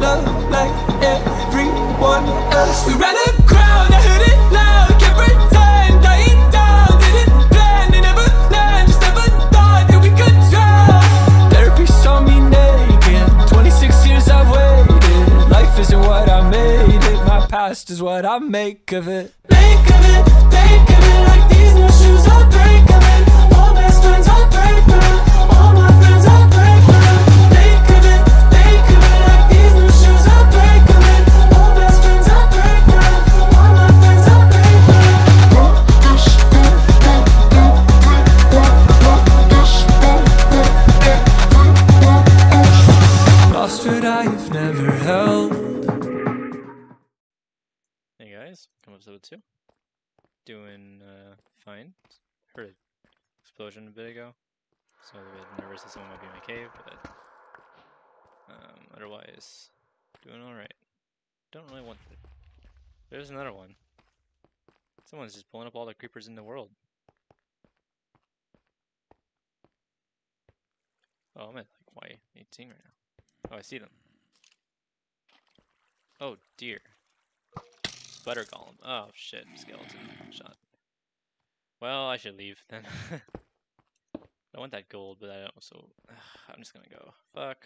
love like everyone else. We ran a crowd, I heard it loud. Can't pretend, dying down Didn't plan, they never land Just never thought that we could drown Therapy saw me naked. 26 years I've waited. Life isn't what I made it. My past is what I make of it. Make of it, make of it. Like these new shoes, I'll break of it episode two. Doing uh, fine. Heard an explosion a bit ago, so I'm a bit nervous that someone might be in my cave, but um, otherwise, doing alright. Don't really want. The... There's another one. Someone's just pulling up all the creepers in the world. Oh, I'm at like Y18 right now. Oh, I see them. Oh dear. Butter golem. Oh shit, skeleton shot. Well, I should leave then. I want that gold, but I also I'm just gonna go. Fuck.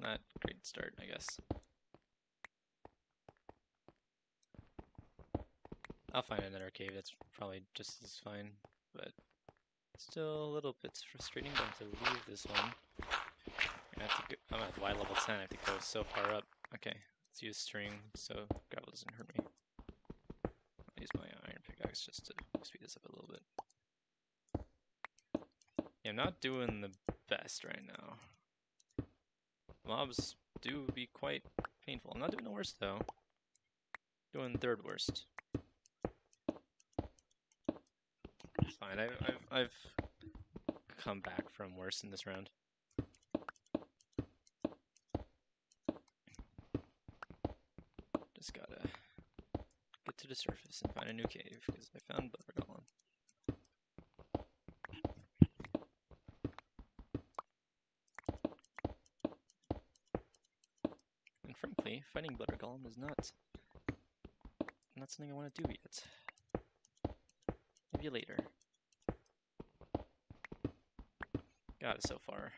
Not great start, I guess. I'll find another cave that's probably just as fine, but still a little bit frustrating to leave this one. I have to go, I'm at Y level 10, I have to go so far up. Okay, let's use string so gravel doesn't hurt me. I'll use my iron pickaxe just to speed this up a little bit. Yeah, I'm not doing the best right now. Mobs do be quite painful. I'm not doing the worst though. Doing third worst. Fine. I've, I've, I've come back from worse in this round. Just gotta get to surface and find a new cave because I found Butter Golem. And frankly, fighting Butter Golem is not not something I want to do yet. Maybe later. Got it so far.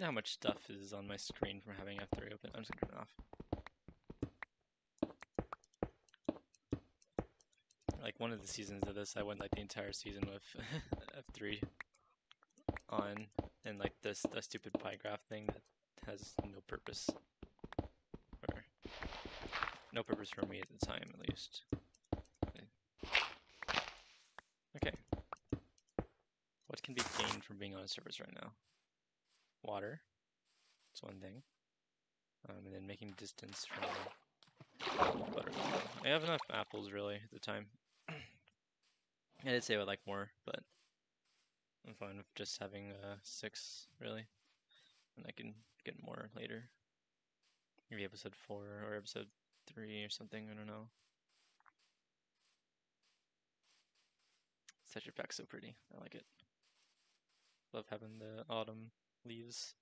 I how much stuff is on my screen from having F3 open. I'm just gonna turn it off. Like one of the seasons of this, I went like the entire season with F3 on, and like this the stupid pie graph thing that has no purpose, or no purpose for me at the time at least. Okay. What can be gained from being on a servers right now? Water. That's one thing. Um, and then making distance from buttermilk. I have enough apples really at the time. I did say I would like more, but I'm fine with just having uh, six really, and I can get more later. Maybe episode four or episode three or something. I don't know. Texture pack so pretty. I like it. Love having the autumn leaves.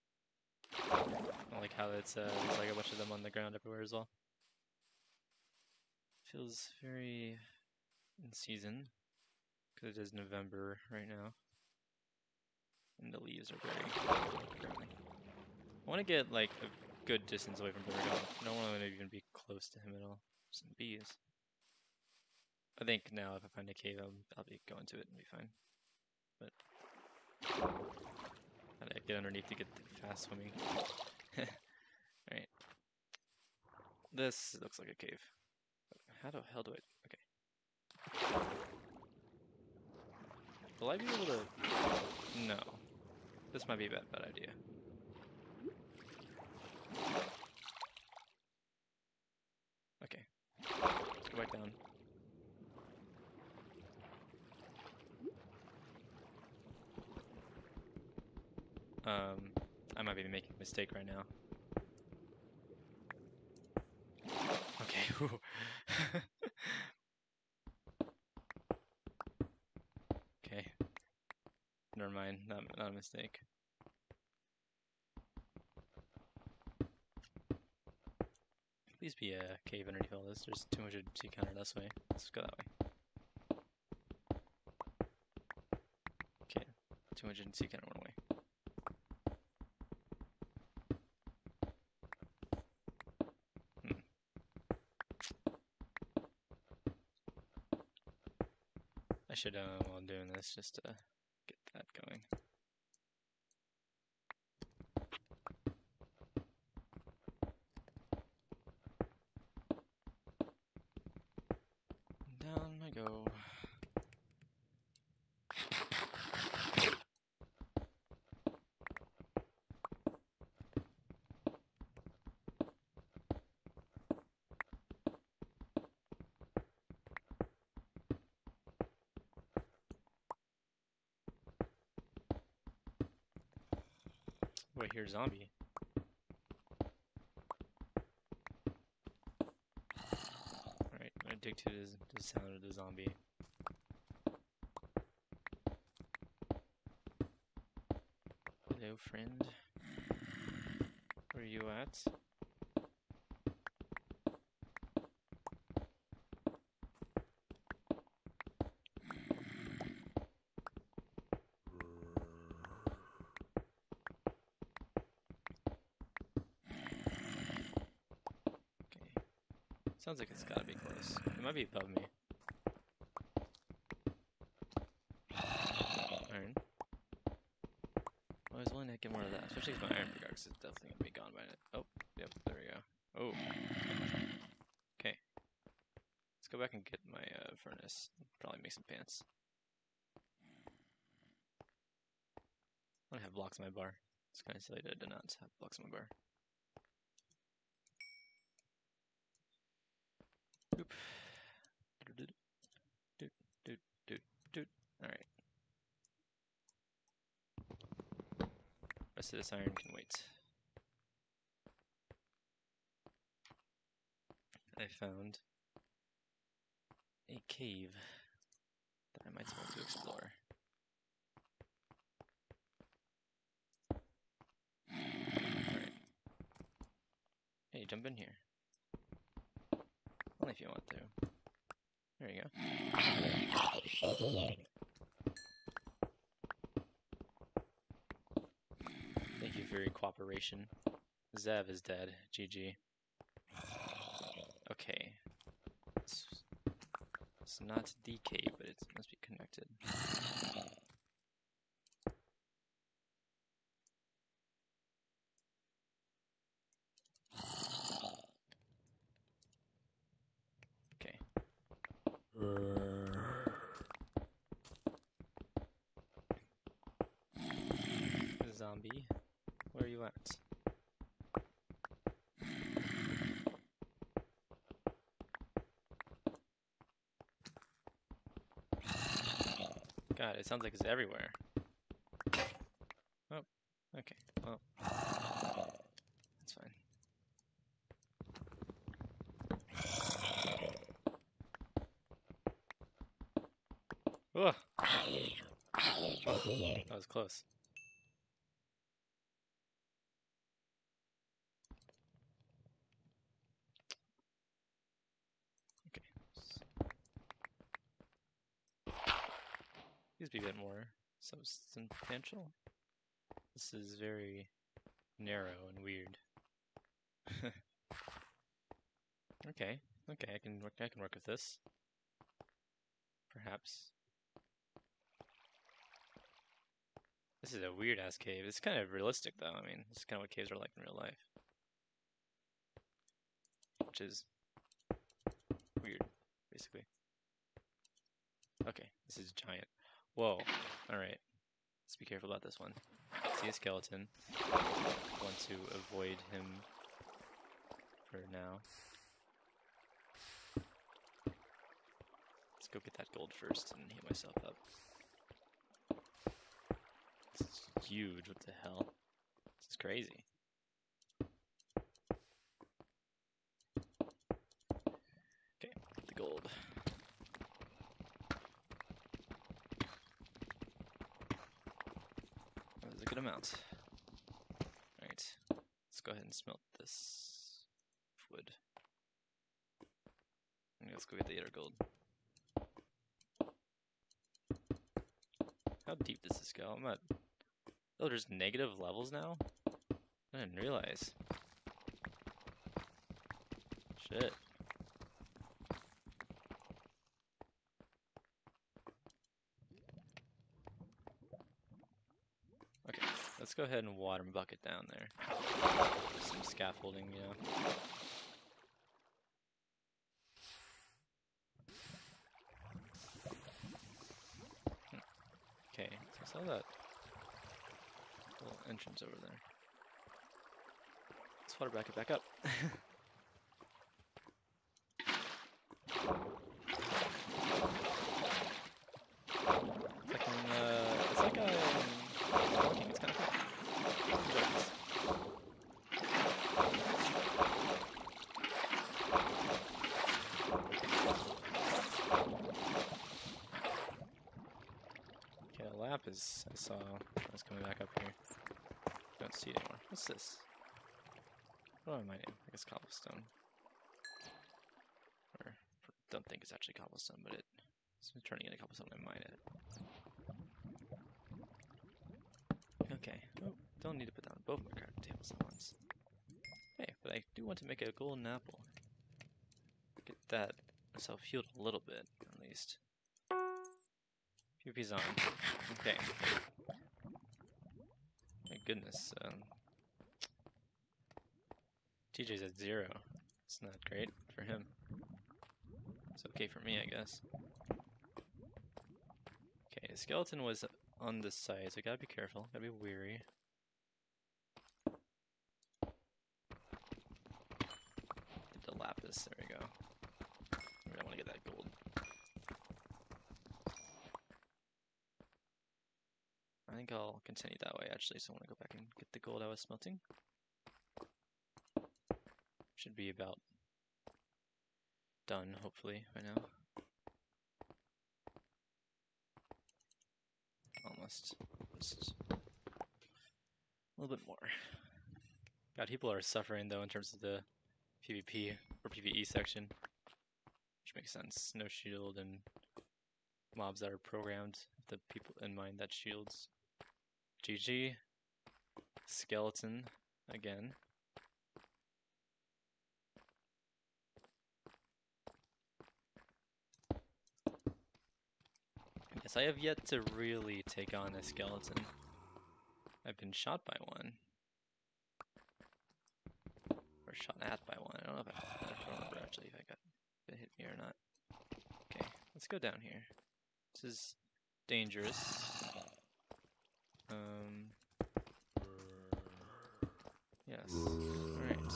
I like how it's uh, there's like a bunch of them on the ground everywhere as well. Feels very in season because it is November right now, and the leaves are very. I want to get like a good distance away from Bergon. I don't want to even be close to him at all. Some bees. I think now if I find a cave, I'll, I'll be going to it and be fine. But I get underneath to get fast swimming? Alright. This looks like a cave. How the hell do I... Okay. Will I be able to... No. This might be a bad, bad idea. Okay. Let's go back down. Um, I might be making a mistake right now. Ooh. okay. Never mind. Not not a mistake. Please be a cave underneath all this. There's 200 C counter this way. Let's go that way. Okay, 200 C counter one way. Should, uh, while doing this, just uh, get that going. Down I go. Wait, here's zombie. Alright, I'm dig to the sound of the zombie. Hello, friend. Where are you at? Sounds like it's gotta be close. It might be above me. Iron. I was willing to get more of that, especially if my iron pickaxe is definitely gonna be gone by it. Oh, yep, there we go. Oh. Okay. Let's go back and get my uh, furnace. Probably make some pants. I don't have blocks in my bar. It's kind of silly that I did not have blocks in my bar. This iron can wait. I found a cave that I might want to explore. Hey, jump in here. Only if you want to. There you go. Cooperation. Zev is dead. GG. Okay. It's, it's not cave, but it must be connected. Okay. Zombie, where are you at? God, it sounds like it's everywhere. Oh, okay. Well, that's fine. Ugh. That was close. Okay. s- These be a bit more substantial. This is very narrow and weird. okay, okay, I can work. I can work with this. Perhaps. This is a weird ass cave. It's kind of realistic though. I mean, this is kind of what caves are like in real life. Which is weird, basically. Okay, this is giant. Whoa. Alright. Let's be careful about this one. See a skeleton. Want to avoid him for now. Let's go get that gold first and heal myself up. This is huge, what the hell? This is crazy. Out. Alright, let's go ahead and smelt this wood. And let's go get the other gold. How deep does this go? I'm at. Oh, there's negative levels now? I didn't realize. Shit. Okay, let's go ahead and water bucket down there. Some scaffolding, you know. Hmm. Okay, so I saw that little entrance over there. Let's water back it back up. It's like in, uh, it's like a walking. It's kind of cool. Enjoy this. Okay, a lapis I saw I was coming back up here. Don't see it anymore. What's this? What am I mining? I guess cobblestone. Or don't think it's actually cobblestone, but it it's turning into cobblestone when I mine it. Okay. Oh, don't need to put down both my crafting tables at once. Hey, but I do want to make a golden apple. Get that myself healed a little bit, at least. PvP's on. Okay. My goodness, um... TJ's at zero. It's not great for him. It's okay for me, I guess. Okay, the skeleton was on this side, so gotta be careful, gotta be weary. Get the lapis, there we go. I really want to get that gold. I think I'll continue that way actually, so I want to go back and get the gold I was smelting. Should be about done, hopefully, by now. Almost. Just a little bit more. God, people are suffering though in terms of the PvP or PvE section. Which makes sense. No shield and mobs that are programmed the people in mind that shields. GG. Skeleton again. Yes, I have yet to really take on a skeleton. I've been shot by one. Or shot at by one. I don't know if I, I don't remember actually if I got if it hit me or not. Okay, let's go down here. This is dangerous. Um. Yes. Alright.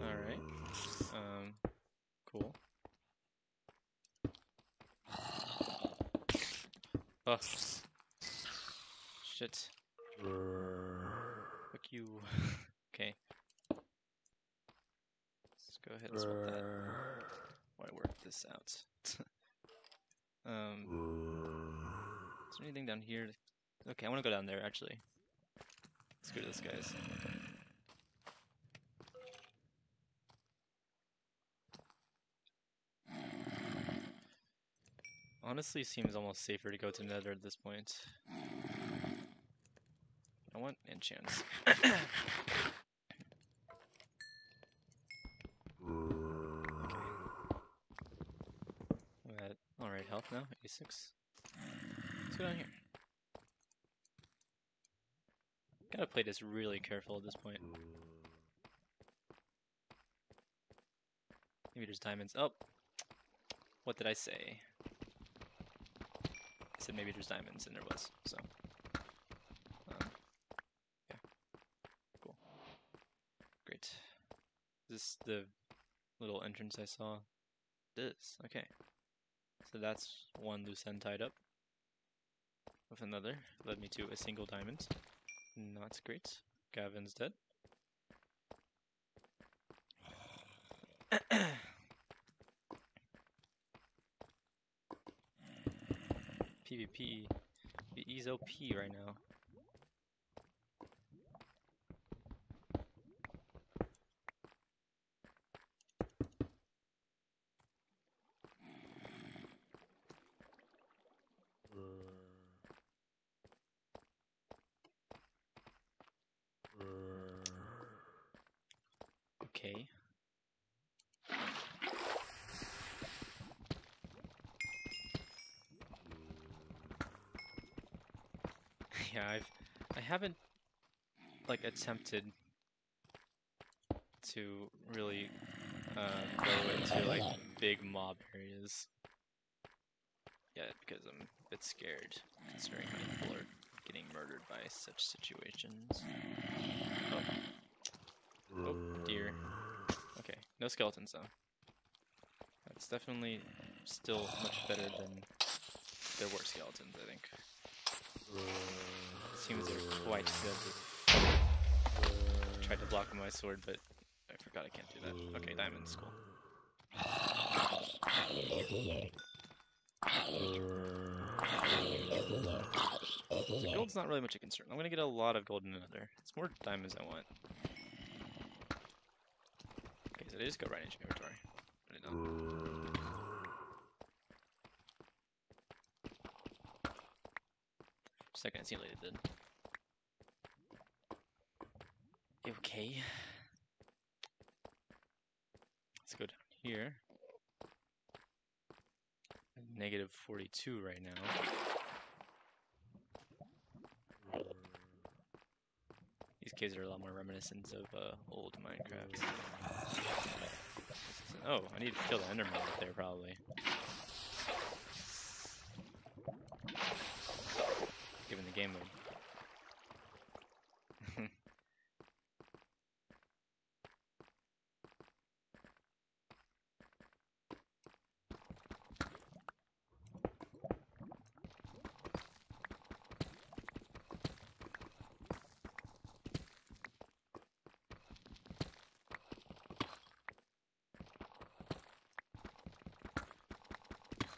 Alright. Um. Cool. Oh. Shit. Fuck you. okay. Let's go ahead and swap that. I work this out. um. Down here? Okay, I want to go down there actually. Let's go to this guy's. Honestly, seems almost safer to go to Nether at this point. I want enchants. okay. Alright health now, 86. Down here. Gotta play this really careful at this point. Maybe there's diamonds. Oh! What did I say? I said maybe there's diamonds, and there was, so. Um, yeah. Cool. Great. This the little entrance I saw? This, okay. So that's one loose end tied up. With another, led me to a single diamond. Not great. Gavin's dead. PvP. PvE's OP right now. Okay. Yeah, I've I haven't like attempted to really uh, go into like big mob areas yet because I'm a bit scared considering people are getting murdered by such situations. Oh, oh dear. Okay, no skeletons though. That's definitely still much better than there were skeletons, I think. Seems they're quite good. Tried to block with my sword, but I forgot I can't do that. Okay, diamond's cool. So gold's not really much a concern. I'm gonna get a lot of gold in another. It's more diamonds I want. Okay, so they just go right into inventory. I didn't know. Second, it seemed like did. Okay. Let's go down here. Negative 42 right now. These caves are a lot more reminiscent of uh, old Minecraft. Oh, I need to kill the Enderman up there probably. Given the game mode.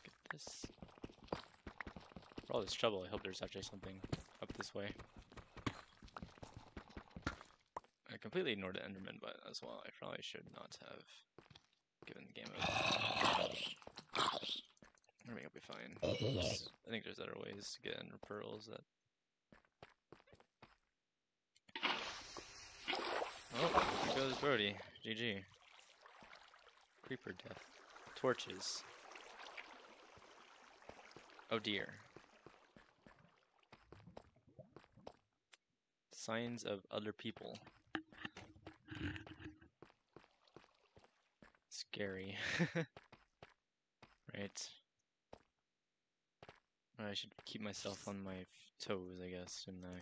Get this. For all this trouble, I hope there's actually something up this way. I completely ignored the Enderman, but as well, I probably should not have given the game a. I think I'll be fine. There's- I think there's other ways to get Ender pearls that. Oh, there goes Brody. GG. Creeper death. Torches. Oh dear. Signs of other people. Scary. right. I should keep myself on my toes, I guess, shouldn't I?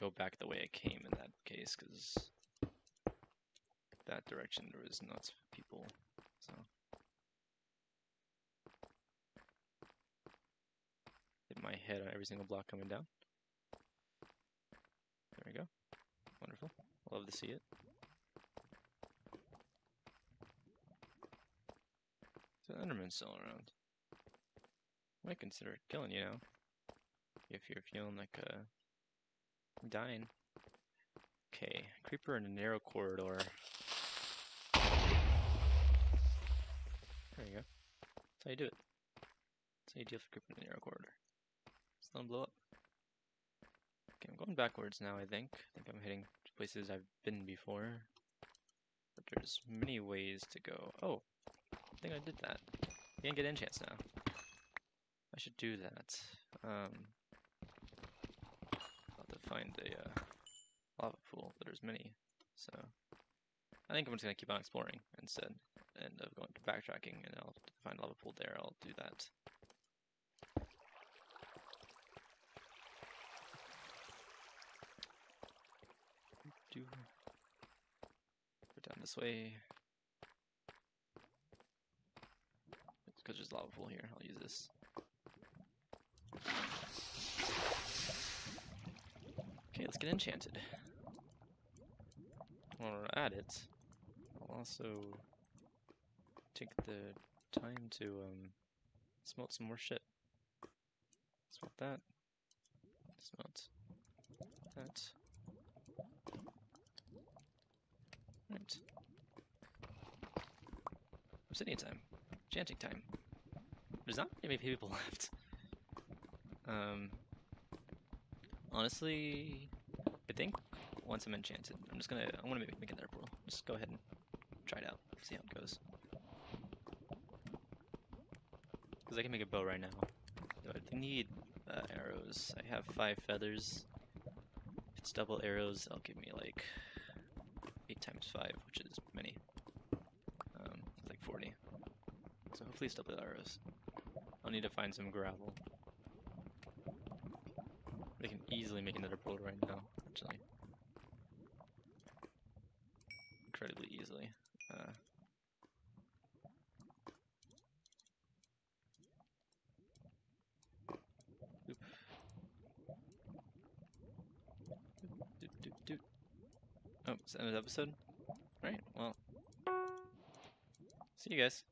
Go back the way I came in that case, because that direction there was not people, so. My head on every single block coming down. There we go. Wonderful. Love to see it. So Enderman's still around. Might consider killing you now. If you're feeling like uh dying. Okay, creeper in a narrow corridor. There you go. That's how you do it. That's how you deal with creeper in a narrow corridor. Them blow up. Okay, I'm going backwards now, I think. I think I'm hitting places I've been before. But there's many ways to go. Oh, I think I did that. You can get enchants now. I should do that. Um, I'll have to find a uh, lava pool, but there's many. So I think I'm just gonna keep on exploring instead, and of going to backtracking, and I'll find lava pool there. I'll do that. Do go down this way. Because there's lava pool here, I'll use this. Okay, let's get enchanted. While we're at it, I'll also take the time to um smelt some more shit. Smelt that. Smelt that. Right. Obsidian time. Chanting time. There's not many people left. Um. Honestly, I think once I'm enchanted, I'm just gonna I'm gonna make, make another portal. Just go ahead and try it out, see how it goes. Because I can make a bow right now. But I need uh, arrows. I have five feathers. If it's double arrows, that'll give me like eight times five, which is many. Um, it's like 40. So hopefully it's double arrows. I'll need to find some gravel. I can easily make another portal right now, actually. Incredibly easily. Uh. Oh, it's the end of the episode? Alright, well. See you guys.